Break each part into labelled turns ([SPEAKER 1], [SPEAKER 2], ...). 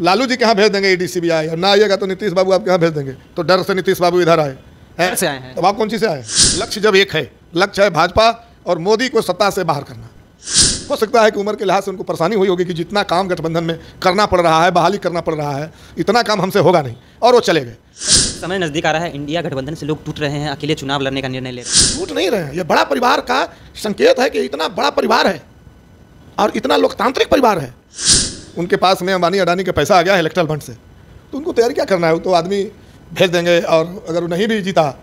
[SPEAKER 1] लालू जी कहाँ भेज देंगे ईडी सीबीआई और ना आइएगा तो नीतीश बाबू आप कहाँ भेज देंगे? तो डर से नीतीश बाबू इधर आए।
[SPEAKER 2] डर से आए हैं।
[SPEAKER 1] तो आप कौन चीज़ से आए? लक्ष्य जब एक है लक्ष्य है भाजपा और मोदी को सत्ता से बाहर करना। हो सकता है कि उम्र के लिहाज से उनको परेशानी हुई होगी कि जितना काम गठबंधन में करना पड़ रहा है बहाली करना पड़ रहा है इतना काम हमसे होगा नहीं और वो चले गए।
[SPEAKER 2] समय नज़दीक आ रहा है इंडिया गठबंधन से लोग टूट रहे हैं अकेले चुनाव लड़ने का निर्णय ले रहे हैं।
[SPEAKER 1] टूट नहीं रहे हैं। ये बड़ा परिवार का संकेत है कि इतना बड़ा परिवार है और इतना लोकतांत्रिक परिवार है उनके पास में अंबानी अडानी का पैसा आ गया है इलेक्ट्रल फंड से। तो उनको तैयार क्या करना है? वो तो आदमी भेज देंगे और अगर वो नहीं भी जीता,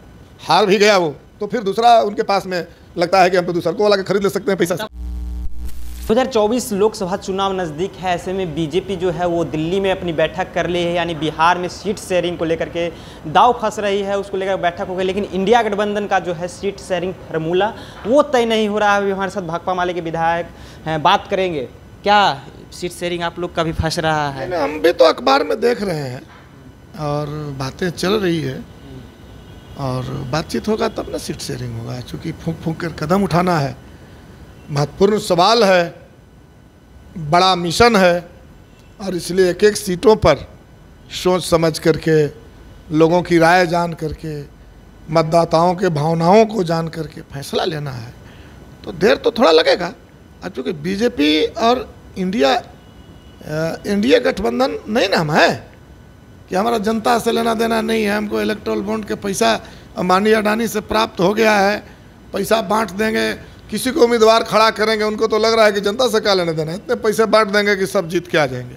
[SPEAKER 1] हार भी गया वो तो फिर दूसरा उनके पास में लगता है कि हम तो दूसरा को वाला खरीद ले सकते हैं पैसा दो
[SPEAKER 2] हज़ार चौबीस लोकसभा चुनाव नज़दीक है, ऐसे में बीजेपी जो है वो दिल्ली में अपनी बैठक कर ली है, यानी बिहार में सीट शेयरिंग को लेकर के दाव फंस रही है उसको लेकर बैठक हो गई, लेकिन इंडिया गठबंधन का जो है सीट शेयरिंग फार्मूला वो तय नहीं हो रहा है। अभी हमारे साथ भाकपा माले के विधायक हैं, बात करेंगे। क्या सीट शेयरिंग आप लोग का भी फंस रहा है।
[SPEAKER 1] हम भी तो अखबार में देख रहे हैं और बातें चल रही है। और बातचीत होगा तब ना सीट शेयरिंग होगा क्योंकि फूंक फूंक कर कदम उठाना है। महत्वपूर्ण सवाल है, बड़ा मिशन है, और इसलिए एक एक सीटों पर सोच समझ करके, लोगों की राय जान करके, मतदाताओं के भावनाओं को जान करके फैसला लेना है। तो देर तो थोड़ा लगेगा और चूँकि बीजेपी और इंडिया एनडीए गठबंधन नहीं ना हम है? कि हमारा जनता से लेना देना नहीं है, हमको इलेक्ट्रोल बॉन्ड के पैसा अंबानी अडानी से प्राप्त हो गया है, पैसा बांट देंगे, किसी को उम्मीदवार खड़ा करेंगे, उनको तो लग रहा है कि जनता से क्या लेने देना है? इतने पैसे बांट देंगे कि सब जीत के आ जाएँगे।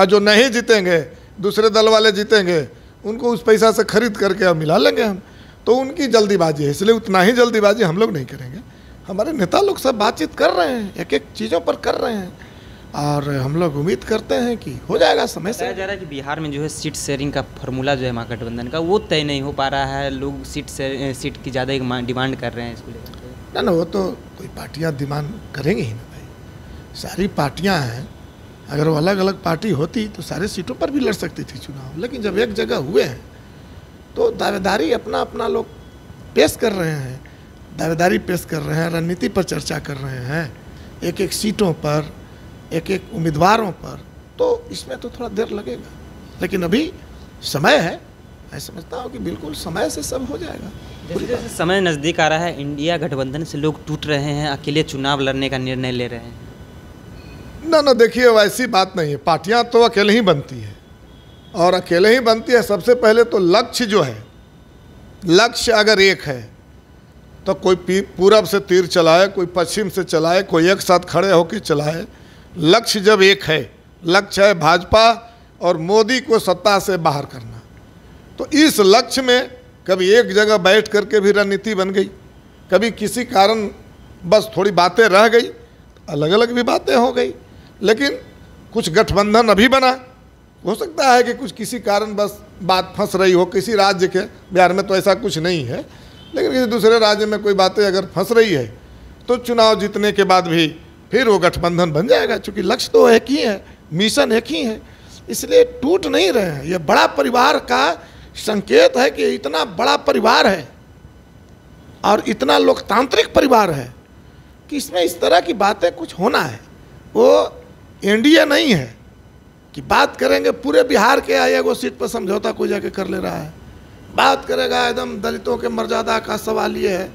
[SPEAKER 1] और जो नहीं जीतेंगे, दूसरे दल वाले जीतेंगे, उनको उस पैसा से खरीद करके अब मिला लेंगे हम। तो उनकी जल्दीबाजी है, इसलिए उतना ही जल्दीबाजी हम लोग नहीं करेंगे। हमारे नेता लोग सब बातचीत कर रहे हैं एक एक चीज़ों पर कर रहे हैं। और हम लोग उम्मीद करते हैं कि हो जाएगा समय से।
[SPEAKER 2] जा रहा है कि बिहार में जो है सीट शेयरिंग का फॉर्मूला जो है महागठबंधन का वो तय नहीं हो पा रहा है। लोग सीट से सीट की ज़्यादा एक डिमांड कर रहे हैं इसको लेकर
[SPEAKER 1] ना ना वो तो कोई पार्टियाँ डिमांड करेंगी ही ना भाई। सारी पार्टियाँ हैं। अगर वो अलग अलग पार्टी होती तो सारे सीटों पर भी लड़ सकती थी चुनाव। लेकिन जब एक जगह हुए हैं तो दावेदारी अपना अपना लोग पेश कर रहे हैं। दावेदारी पेश कर रहे हैं रणनीति पर चर्चा कर रहे हैं। एक एक सीटों पर एक एक उम्मीदवारों पर तो इसमें तो थोड़ा देर लगेगा। लेकिन अभी समय है मैं समझता हूँ कि बिल्कुल समय से सब हो जाएगा।
[SPEAKER 2] जैसे जैसे समय नज़दीक आ रहा है इंडिया गठबंधन से लोग टूट रहे हैं अकेले चुनाव लड़ने का निर्णय ले रहे हैं।
[SPEAKER 1] ना ना देखिए वैसी बात नहीं है। पार्टियाँ तो अकेले ही बनती है। और अकेले ही बनती है सबसे पहले तो लक्ष्य जो है लक्ष्य अगर एक है तो कोई पूरब से तीर चलाए कोई पश्चिम से चलाए कोई एक साथ खड़े होकर चलाए लक्ष्य जब एक है, लक्ष्य है भाजपा और मोदी को सत्ता से बाहर करना। तो इस लक्ष्य में कभी एक जगह बैठ करके भी रणनीति बन गई, कभी किसी कारण बस थोड़ी बातें रह गई अलग अलग भी बातें हो गई, लेकिन कुछ गठबंधन अभी बना। हो सकता है कि कुछ किसी कारण बस बात फंस रही हो, किसी राज्य के, बिहार में तो ऐसा कुछ नहीं है, लेकिन किसी दूसरे राज्य में कोई बातें अगर फंस रही है तो चुनाव जीतने के बाद भी फिर वो गठबंधन बन जाएगा क्योंकि लक्ष्य तो एक ही है मिशन एक ही है। इसलिए टूट नहीं रहे हैं। ये बड़ा परिवार का संकेत है कि इतना बड़ा परिवार है और इतना लोकतांत्रिक परिवार है कि इसमें इस तरह की बातें कुछ होना है। वो एनडीए नहीं है कि बात करेंगे, पूरे बिहार के आए, वो सीट पर समझौता कोई जाके कर ले रहा है। बात करेगा, एकदम दलितों के मर्यादा का सवाल ये है।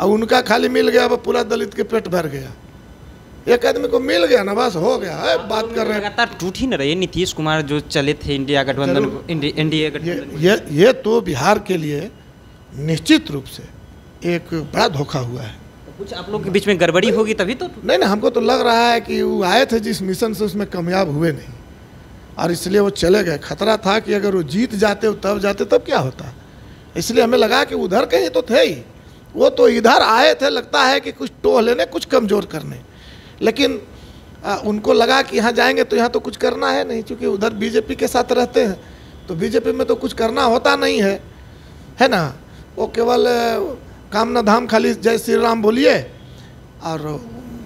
[SPEAKER 1] और उनका खाली मिल गया वो पूरा दलित के पेट भर गया। एक आदमी को मिल गया ना बस हो गया है बात कर रहे हैं।
[SPEAKER 2] लगातार टूट ही ना रही नीतीश कुमार जो चले थे इंडिया गठबंधन
[SPEAKER 1] ज़रूर।
[SPEAKER 2] एनडीए
[SPEAKER 1] ये
[SPEAKER 2] गठबंधन
[SPEAKER 1] ये ये तो बिहार के लिए निश्चित रूप से एक बड़ा धोखा हुआ है।
[SPEAKER 2] कुछ आप लोग के बीच में गड़बड़ी होगी तभी तो
[SPEAKER 1] नहीं नहीं हमको तो लग रहा है कि वो आए थे जिस मिशन से उसमें कामयाब हुए नहीं। और इसलिए वो चले गए। खतरा था कि अगर वो जीत जाते तब जाते तब क्या होता? इसलिए हमें लगा कि उधर कहीं तो थे ही। वो तो इधर आए थे लगता है कि कुछ टोह लेने कुछ कमज़ोर करने। लेकिन आ, उनको लगा कि यहाँ जाएँगे तो यहाँ तो कुछ करना है नहीं क्योंकि उधर बीजेपी के साथ रहते हैं। तो बीजेपी में तो कुछ करना होता नहीं है। है ना? वो केवल काम न धाम खाली जय श्री राम बोलिए और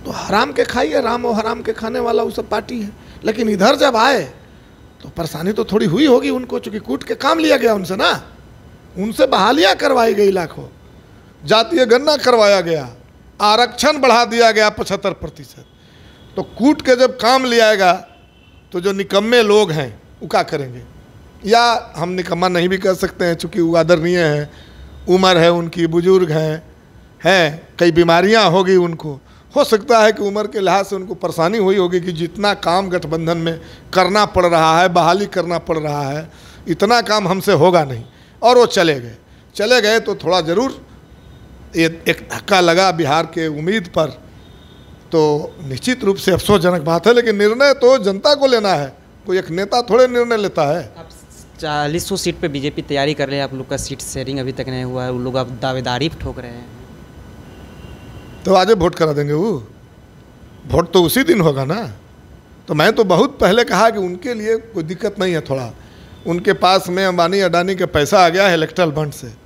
[SPEAKER 1] तो हराम के खाइए राम और हराम के खाने वाला वो सब पार्टी है। लेकिन इधर जब आए तो परेशानी तो थोड़ी हुई होगी उनको चूँकि कूट के काम लिया गया उनसे ना। उनसे बहालियाँ करवाई गई लाखों। जातीय गन्ना करवाया गया। आरक्षण बढ़ा दिया गया पचहत्तर प्रतिशत। तो कूट के जब काम लियाएगा तो जो निकम्मे लोग हैं, वो क्या करेंगे? या हम निकम्मा नहीं भी कर सकते हैं, चूँकि वो आदरणीय हैं, उम्र है उनकी, बुज़ुर्ग हैं हैं, कई बीमारियाँ होगी उनको। हो सकता है कि उम्र के लिहाज से उनको परेशानी हुई होगी कि जितना काम गठबंधन में करना पड़ रहा है, बहाली करना पड़ रहा है, इतना काम हमसे होगा नहीं। और वो चले गए। चले गए तो थोड़ा ज़रूर ये एक धक्का लगा बिहार के उम्मीद पर तो निश्चित रूप से अफसोसजनक बात है लेकिन निर्णय तो जनता को लेना है। कोई एक नेता थोड़े निर्णय लेता है।
[SPEAKER 2] चालीस सौ सीट पे बीजेपी तैयारी कर रहे हैं आप लोग का सीट शेयरिंग अभी तक नहीं हुआ है वो लोग अब दावेदारी ठोक रहे हैं।
[SPEAKER 1] तो आज वोट करा देंगे वो। वोट तो उसी दिन होगा ना। तो मैं तो बहुत पहले कहा कि उनके लिए कोई दिक्कत नहीं है थोड़ा। उनके पास में अंबानी अडानी का पैसा आ गया है इलेक्ट्रल फंड से।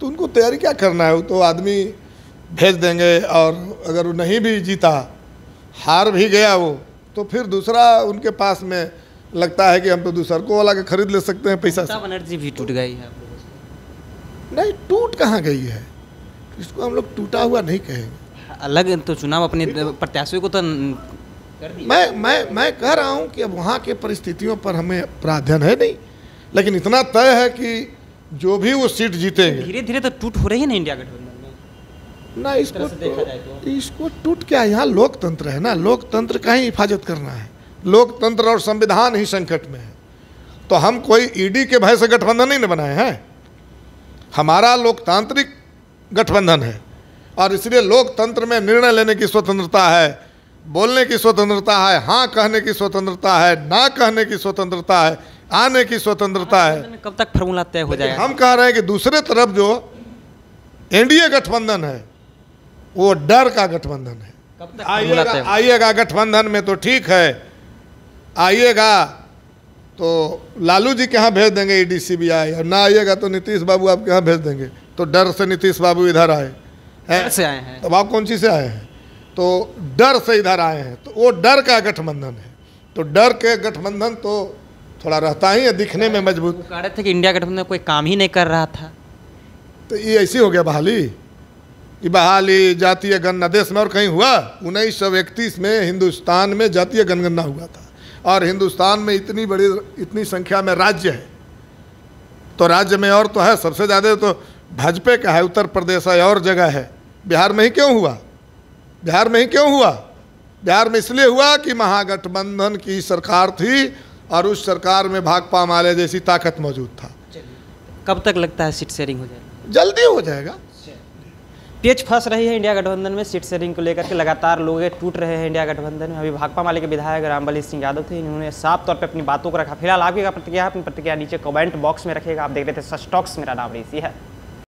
[SPEAKER 1] तो उनको तैयारी क्या करना है? वो तो आदमी भेज देंगे और अगर वो नहीं भी जीता हार भी गया वो तो फिर दूसरा उनके पास में लगता है कि हम तो दूसर को वाला के खरीद ले सकते हैं पैसा से।
[SPEAKER 2] बनर्जी भी टूट गई है।
[SPEAKER 1] नहीं टूट कहाँ गई है? इसको हम लोग टूटा हुआ नहीं कहेंगे।
[SPEAKER 2] अलग तो चुनाव अपने प्रत्याशियों को तो
[SPEAKER 1] मैं मैं मैं कह रहा हूँ कि अब वहाँ के परिस्थितियों पर हमें प्राध्यन है नहीं लेकिन इतना तय है कि जो भी वो सीट जीतेंगे।
[SPEAKER 2] धीरे धीरे तो टूट हो रही है ना इंडिया गठबंधन में
[SPEAKER 1] ना इसको
[SPEAKER 2] तरह देखा जाए
[SPEAKER 1] तो, इसको टूट क्या? यहाँ लोकतंत्र है ना। लोकतंत्र का ही हिफाजत करना है। लोकतंत्र और संविधान ही संकट में है। तो हम कोई ईडी के भय से गठबंधन ही नहीं बनाए हैं। हमारा लोकतांत्रिक गठबंधन है। और इसलिए लोकतंत्र में निर्णय लेने की स्वतंत्रता है बोलने की स्वतंत्रता है हाँ कहने की स्वतंत्रता है ना कहने की स्वतंत्रता है आने की स्वतंत्रता है।
[SPEAKER 2] कब तक फॉर्मूला तय हो जाएगा?
[SPEAKER 1] हम कह रहे हैं कि दूसरे तरफ़ जो एनडीए गठबंधन है वो डर का गठबंधन है। आइएगा आइएगा गठबंधन में तो ठीक है आइएगा तो लालू जी के यहाँ भेज देंगे ईडी सीबीआई और ना आइएगा तो नीतीश बाबू आपके यहाँ भेज देंगे। तो डर से नीतीश बाबू इधर आए हैं।
[SPEAKER 2] से आए हैं।
[SPEAKER 1] तब आप कौन सी से आए हैं? तो डर से इधर आए हैं। तो वो डर का गठबंधन है। तो डर के गठबंधन तो थोड़ा रहता ही है दिखने में मज़बूत।
[SPEAKER 2] कह रहे थे कि इंडिया गठबंधन कोई काम ही नहीं कर रहा था।
[SPEAKER 1] तो ये ऐसी हो गया बहाली। ये बहाली जातीय गणना देश में और कहीं हुआ? उन्नीस सौ इकतीस में हिंदुस्तान में जातीय जनगणना हुआ था। और हिंदुस्तान में इतनी बड़ी इतनी संख्या में राज्य है। तो राज्य में और तो है सबसे ज़्यादा तो भाजपा का है उत्तर प्रदेश है और जगह है। बिहार में ही क्यों हुआ? बिहार में ही क्यों हुआ? बिहार में इसलिए हुआ कि महागठबंधन की सरकार थी और उस सरकार में भाकपा माले जैसी ताकत मौजूद था।
[SPEAKER 2] कब तक लगता है सीट शेयरिंग हो जाएगी?
[SPEAKER 1] जल्दी हो जाएगा।
[SPEAKER 2] पेच फंस रही है इंडिया गठबंधन में सीट शेयरिंग को लेकर के लगातार लोग टूट रहे हैं इंडिया गठबंधन में। अभी भाकपा माले के विधायक रामबली सिंह यादव थे इन्होंने साफ़ तौर पर अपनी बातों को रखा। फ़िलहाल आपकी क्या प्रतिक्रिया अपनी प्रतिक्रिया नीचे कमेंट बॉक्स में रखिएगा। आप देख रहे थे सस्टॉक्स मेरा नाम ऋषि है।